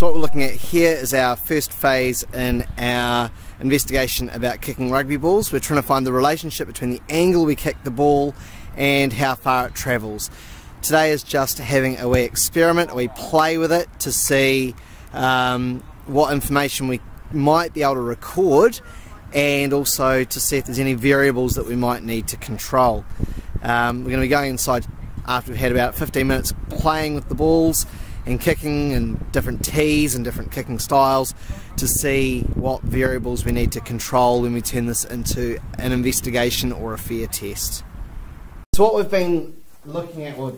So what we're looking at here is our first phase in our investigation about kicking rugby balls. We're trying to find the relationship between the angle we kick the ball and how far it travels. Today is just having a wee experiment, a wee play with it to see um, what information we might be able to record and also to see if there's any variables that we might need to control. Um, we're going to be going inside after we've had about 15 minutes playing with the balls and kicking and different tees and different kicking styles to see what variables we need to control when we turn this into an investigation or a fair test. So what we've been looking at or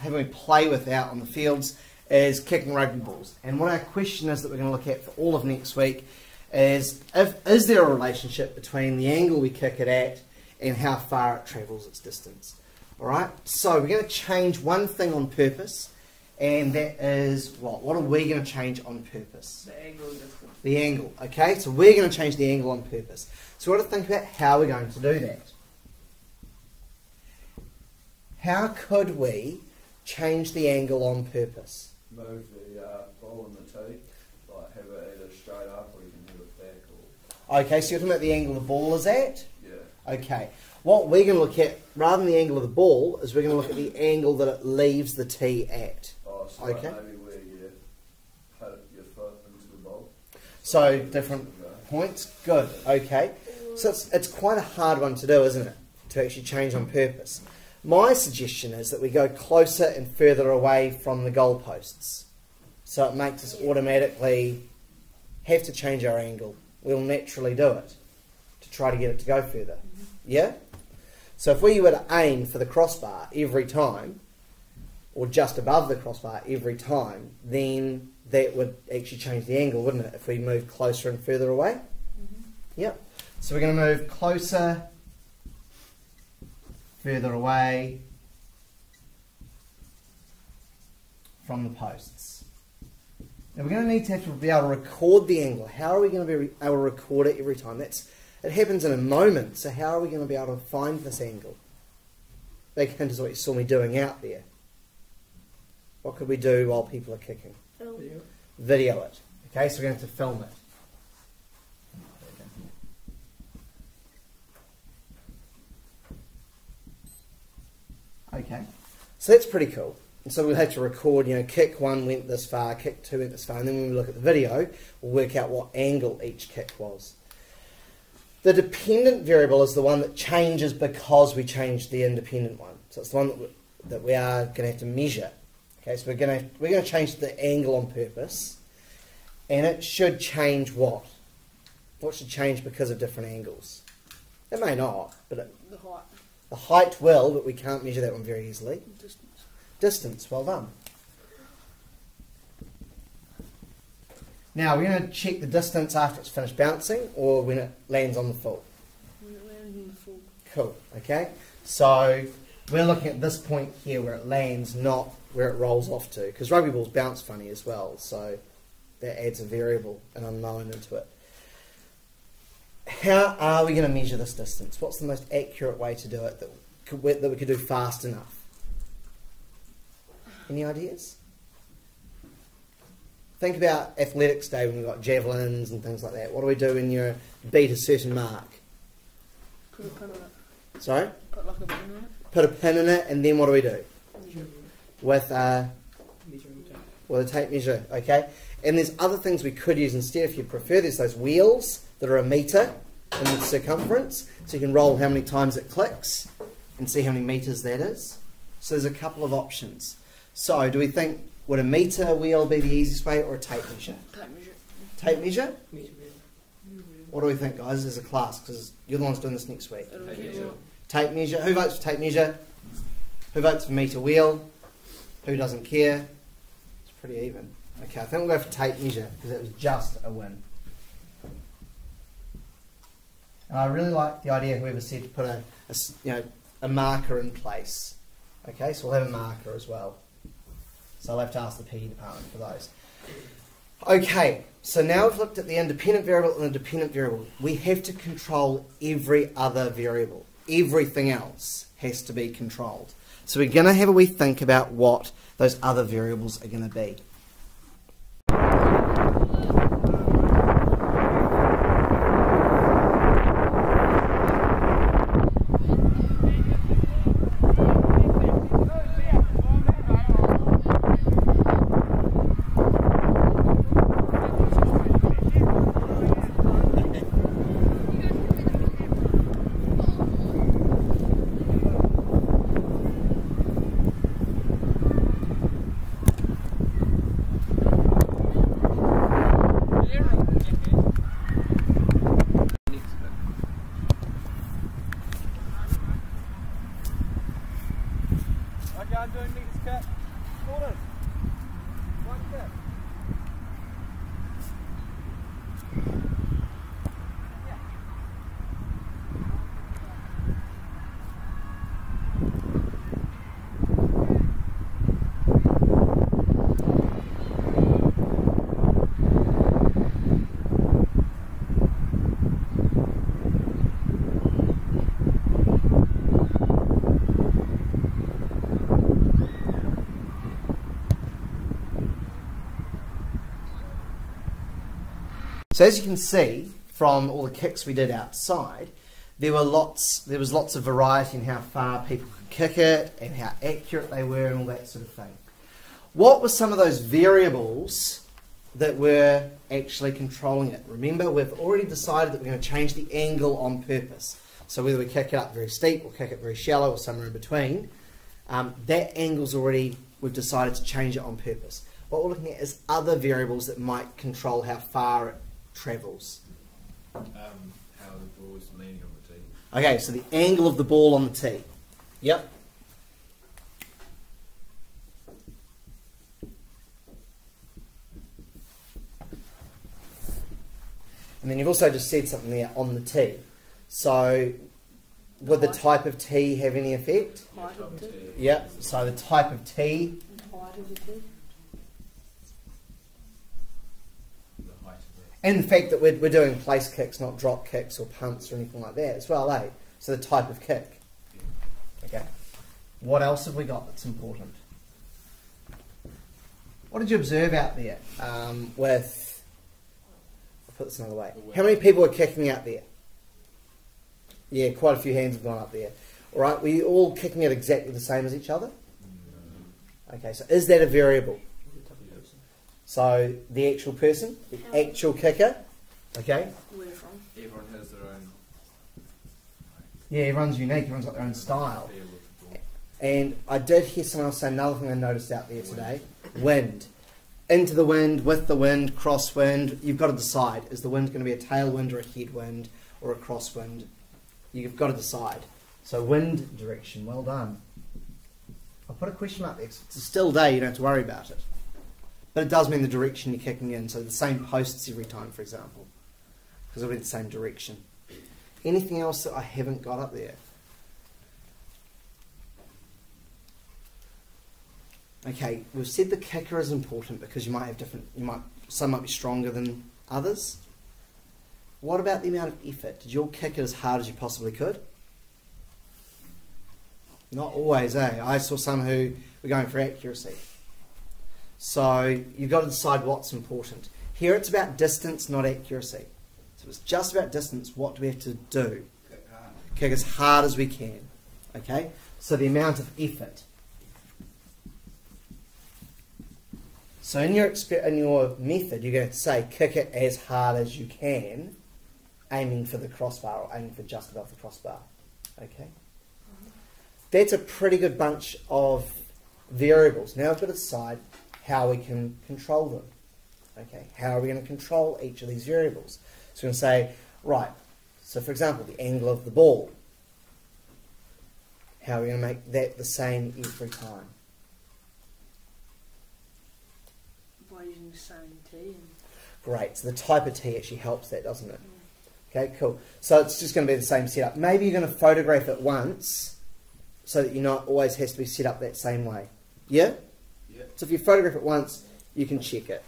having we play with out on the fields is kicking rugby balls. And what our question is that we're going to look at for all of next week is if, is there a relationship between the angle we kick it at and how far it travels its distance? Alright, so we're going to change one thing on purpose and that is what? What are we going to change on purpose? The angle distance. The angle, okay? So we're going to change the angle on purpose. So we've got to think about how we're going to do that. How could we change the angle on purpose? Move the uh, ball in the tee, like have it either straight up or you can have it back or Okay, so you're talking about the angle the ball is at? yeah. Okay. What we're going to look at, rather than the angle of the ball, is we're going to look at the angle that it leaves the tee at. Oh, so Okay. maybe where you put your foot into the ball. So different points. Good. Okay. So it's, it's quite a hard one to do, isn't it? To actually change on purpose. My suggestion is that we go closer and further away from the goalposts. So it makes us automatically have to change our angle. We'll naturally do it to try to get it to go further. Mm-hmm. Yeah? So if we were to aim for the crossbar every time, or just above the crossbar every time, then that would actually change the angle, wouldn't it? If we move closer and further away. Mm-hmm. Yep. So we're going to move closer, further away from the posts. Now we're going to need to have to be able to record the angle. How are we going to be able to record it every time? That's it happens in a moment. So how are we going to be able to find this angle? Hint is what you saw me doing out there. What could we do while people are kicking? Film. Video it. Okay, so we're going to have to film it. Okay, so that's pretty cool. And so we'll have to record, you know, kick one went this far, kick two went this far, and then when we look at the video, we'll work out what angle each kick was. The dependent variable is the one that changes because we changed the independent one. So it's the one that we, that we are going to have to measure. Okay, so we're going to we're going to change the angle on purpose, and it should change what? What should change because of different angles? It may not, but it, The height. the height will, but we can't measure that one very easily. Distance. Distance, well done. Now we're going to check the distance after it's finished bouncing, or when it lands on the full. When it lands in the full. Cool. Okay. So we're looking at this point here where it lands, not where it rolls off to, because rugby balls bounce funny as well. So that adds a variable, an unknown into it. How are we going to measure this distance? What's the most accurate way to do it that could, that we could do fast enough? Any ideas? Think about athletics day when we've got javelins and things like that. What do we do when you beat a certain mark? Put a pin in it. Sorry? Put like a pin in it. Put a pin in it, and then what do we do? With uh, a, Measuring with a tape measure, okay? And there's other things we could use instead if you prefer. There's those wheels that are a meter in the circumference, so you can roll how many times it clicks and see how many meters that is. So there's a couple of options. So do we think, would a meter wheel be the easiest way or a tape measure? Tape measure. Tape measure? Measure. What do we think, guys, as a class? Because you're the ones doing this next week. Tape measure. Tape measure. Who votes for tape measure? Who votes for meter wheel? Who doesn't care? It's pretty even. Okay, I think we'll go for tape measure because it was just a win. And I really like the idea whoever said to put a, a you know a marker in place. Okay, so we'll have a marker as well. So I'll have to ask the PE department for those. Okay, so now we've looked at the independent variable and the dependent variable. We have to control every other variable. Everything else has to be controlled. So we're going to have a wee think about what those other variables are going to be. down doing meters cut. Corners. Right there. So as you can see from all the kicks we did outside, there were lots. There was lots of variety in how far people could kick it and how accurate they were and all that sort of thing. What were some of those variables that were actually controlling it? Remember, we've already decided that we're going to change the angle on purpose. So whether we kick it up very steep or kick it very shallow or somewhere in between, um, that angle's already we've decided to change it on purpose. What we're looking at is other variables that might control how far it travels. Um, how the ball is leaning on the tee. Okay, so the angle of the ball on the tee. Yep. And then you've also just said something there on the tee. So, would the type of tee have any effect? Height of tee. Yep. So the type of tee, and Height of the tee. The height of it. And the fact that we're, we're doing place kicks, not drop kicks or punts or anything like that as well, eh? So the type of kick. Okay. What else have we got that's important? What did you observe out there um, with? I'll put this another way. How many people are kicking out there? Yeah, quite a few hands have gone up there. All right, were you all kicking it exactly the same as each other? Okay, so is that a variable? So the actual person, the actual kicker, okay? Where from? Everyone has their own Yeah, everyone's unique. Everyone's got their own style. feel with the ball. And I did hear someone else say another thing I noticed out there today: wind. Into the wind, with the wind, crosswind. You've got to decide: is the wind going to be a tailwind or a headwind or a crosswind? You've got to decide. So wind direction. Well done. I'll put a question mark there. 'cause It's a still day. You don't have to worry about it. But it does mean the direction you're kicking in. So the same posts every time, for example, because it'll be the same direction. Anything else that I haven't got up there? Okay, we've said the kicker is important because you might have different. You might some might be stronger than others. What about the amount of effort? Did you all kick it as hard as you possibly could? Not always, eh? I saw some who were going for accuracy. So you've got to decide what's important. Here it's about distance, not accuracy. So it's just about distance. What do we have to do? Kick as hard as we can. Okay? So the amount of effort. So in your in your method, you're going to say kick it as hard as you can, aiming for the crossbar or aiming for just above the crossbar. Okay. That's a pretty good bunch of variables. Now I've got to decide how we can control them. Okay. How are we going to control each of these variables? So we're going to say, right. So for example, the angle of the ball. How are we going to make that the same every time? By using the same tee and Great. So the type of tee actually helps that, doesn't it? Mm. Okay, cool. So it's just going to be the same setup. Maybe you're going to photograph it once so that you're not always has to be set up that same way. Yeah? So if you photograph it once, you can check it.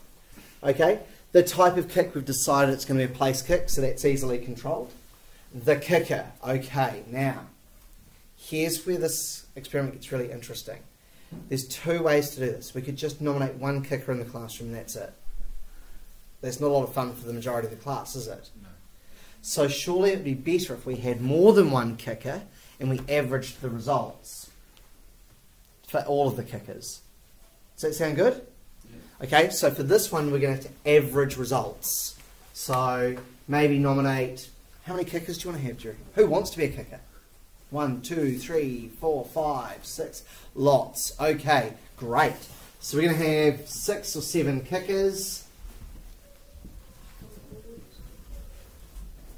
Okay? The type of kick, we've decided it's going to be a place kick, so that's easily controlled. The kicker. Okay, now, here's where this experiment gets really interesting. There's two ways to do this. We could just nominate one kicker in the classroom and that's it. That's not a lot of fun for the majority of the class, is it? No. So surely it would be better if we had more than one kicker and we averaged the results for all of the kickers. Does that sound good? Okay, so for this one we're going to have to average results. So maybe nominate how many kickers do you want to have, Jerry? Who wants to be a kicker? One, two, three, four, five, six. Lots. Okay, great. So we're going to have six or seven kickers.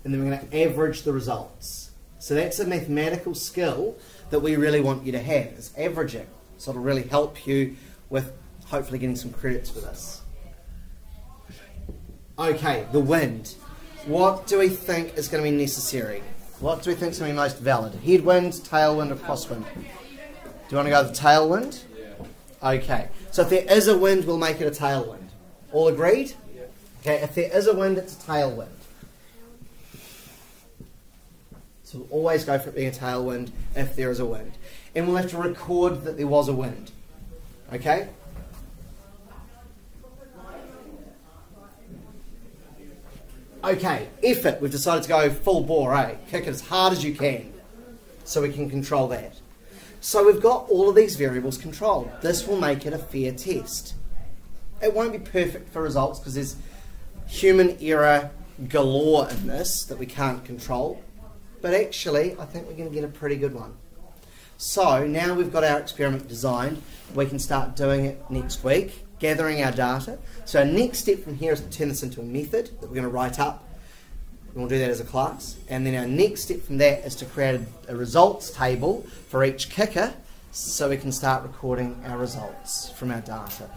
and then we're going to average the results. So that's a mathematical skill that we really want you to have, is averaging. So it'll really help you with hopefully getting some credits for this. Okay, the wind. What do we think is going to be necessary? What do we think is going to be most valid? Headwind, tailwind, or crosswind? Do you want to go with the tailwind? Yeah. Okay. So if there is a wind, we'll make it a tailwind. All agreed? Yeah. Okay, if there is a wind, it's a tailwind. So we'll always go for it being a tailwind if there is a wind. And we'll have to record that there was a wind. Okay? Okay, effort. We've decided to go full bore, eh? Kick it as hard as you can so we can control that. So we've got all of these variables controlled. This will make it a fair test. It won't be perfect for results because there's human error galore in this that we can't control. But actually, I think we're going to get a pretty good one. So now we've got our experiment designed, we can start doing it next week, gathering our data. So our next step from here is to turn this into a method that we're going to write up. We'll do that as a class. And then our next step from that is to create a results table for each kicker so we can start recording our results from our data.